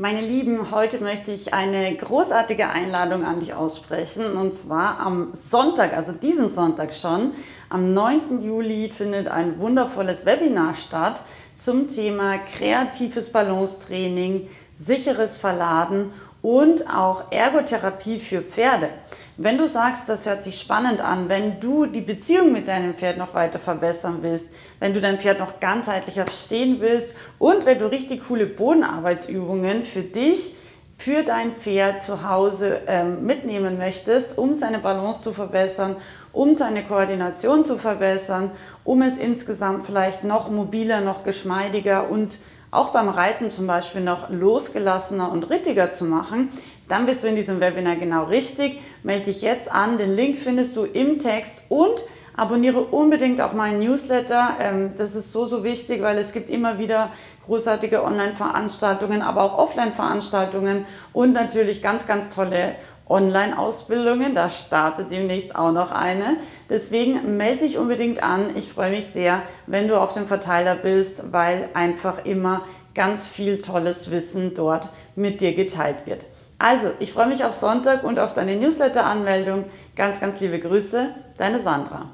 Meine Lieben, heute möchte ich eine großartige Einladung an dich aussprechen. Und zwar am Sonntag, also diesen Sonntag schon, am 9. Juli findet ein wundervolles Webinar statt zum Thema kreatives Balancetraining, sicheres Verladen und auch Ergotherapie für Pferde. Wenn du sagst, das hört sich spannend an, wenn du die Beziehung mit deinem Pferd noch weiter verbessern willst, wenn du dein Pferd noch ganzheitlicher verstehen willst und wenn du richtig coole Bodenarbeitsübungen für dich, für dein Pferd zu Hause ähm, mitnehmen möchtest, um seine Balance zu verbessern, um seine Koordination zu verbessern, um es insgesamt vielleicht noch mobiler, noch geschmeidiger und auch beim Reiten zum Beispiel noch losgelassener und rittiger zu machen, dann bist du in diesem Webinar genau richtig. Melde dich jetzt an, den Link findest du im Text und abonniere unbedingt auch meinen Newsletter. Ähm, das ist so, so wichtig, weil es gibt immer wieder großartige Online-Veranstaltungen, aber auch Offline-Veranstaltungen und natürlich ganz, ganz tolle Online-Ausbildungen. Da startet demnächst auch noch eine. Deswegen melde dich unbedingt an. Ich freue mich sehr, wenn du auf dem Verteiler bist, weil einfach immer ganz viel tolles Wissen dort mit dir geteilt wird. Also, ich freue mich auf Sonntag und auf deine Newsletter-Anmeldung. Ganz, ganz liebe Grüße, deine Sandra.